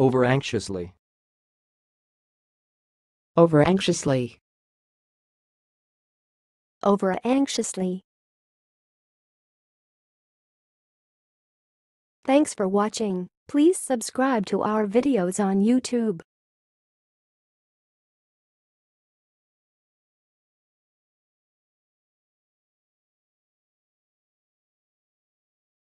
Over anxiously. Over anxiously. Over anxiously. Thanks for watching. Please subscribe to our videos on YouTube.